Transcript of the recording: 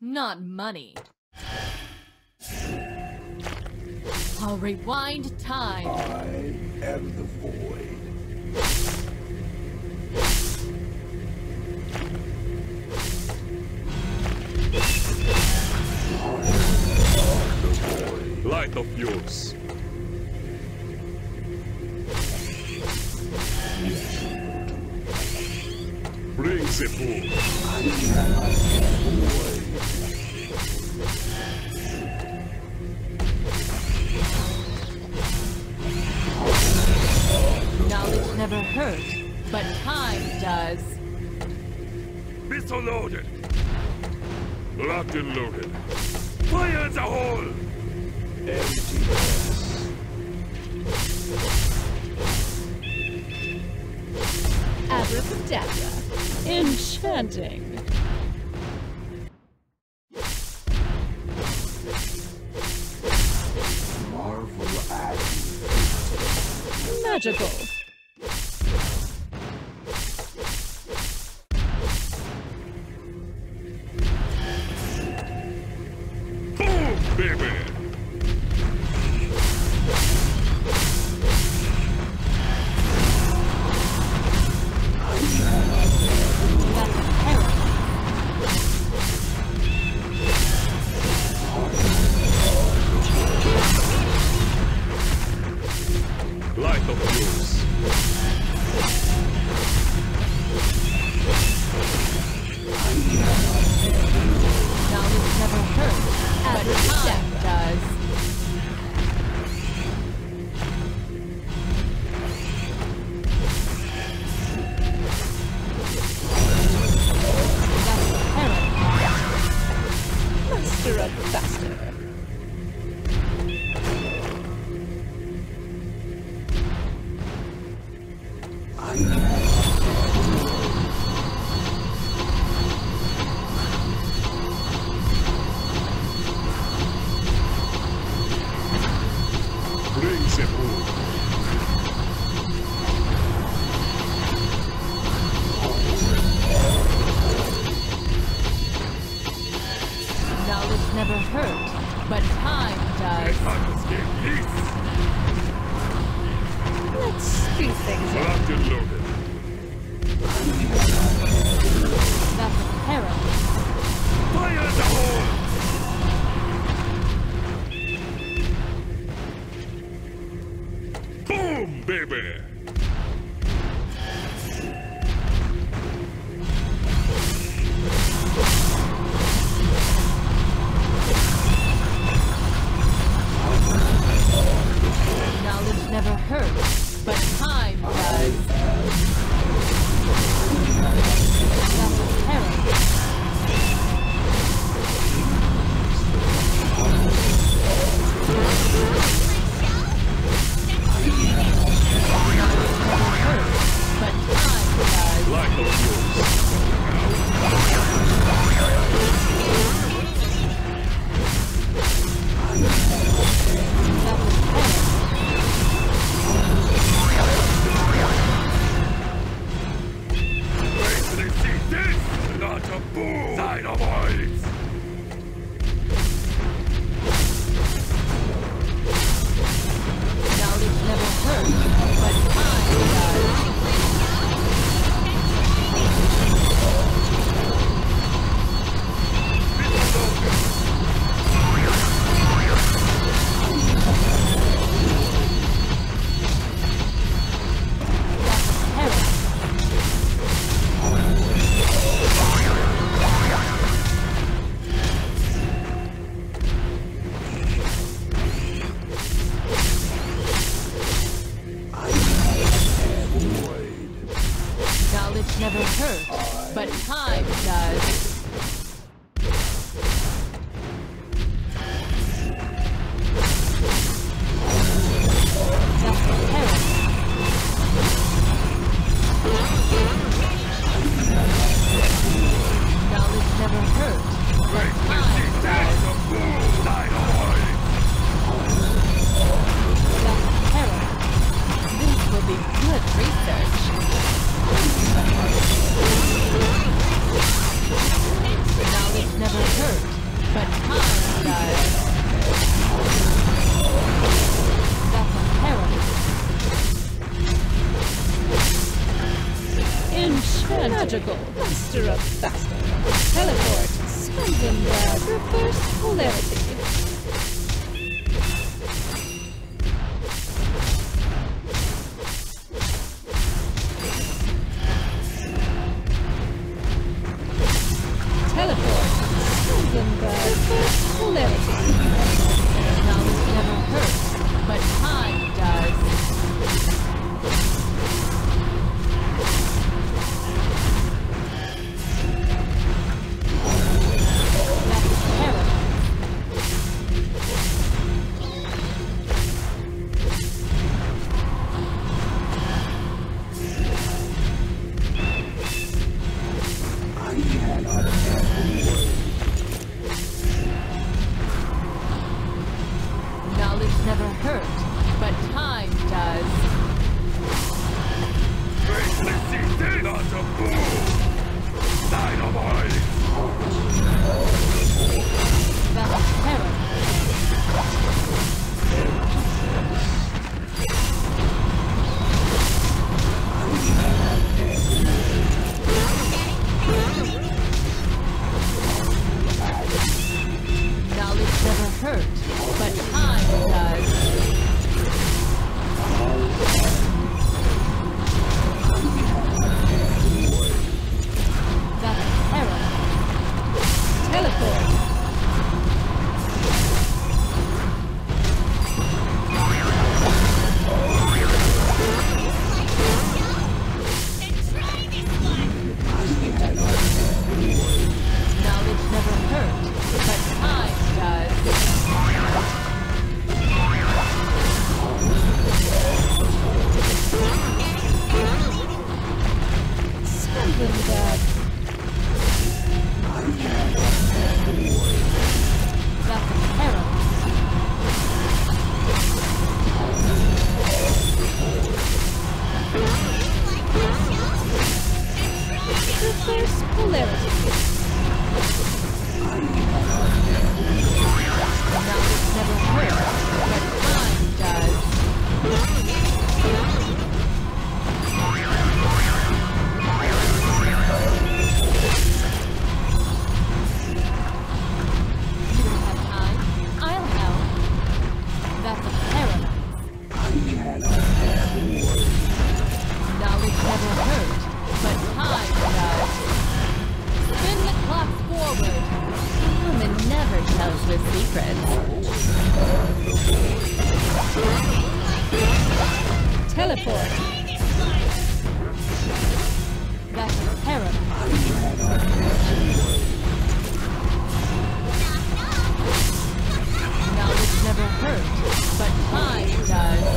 not money. I'll rewind time. I am the void. Light of yours. Bring the food. Hurt, but time does. Missile loaded. Locked and loaded. Fire in the hole! Abracadabra. Enchanting. Marvel at Magical. Faster. Knowledge never hurt, but time does. Let us get speed things up. That's a terror. Fire the hole! magical, muster up faster. Teleport, send them down, reverse polarity. Teleport! That is terrible. Knowledge never hurts, but time does.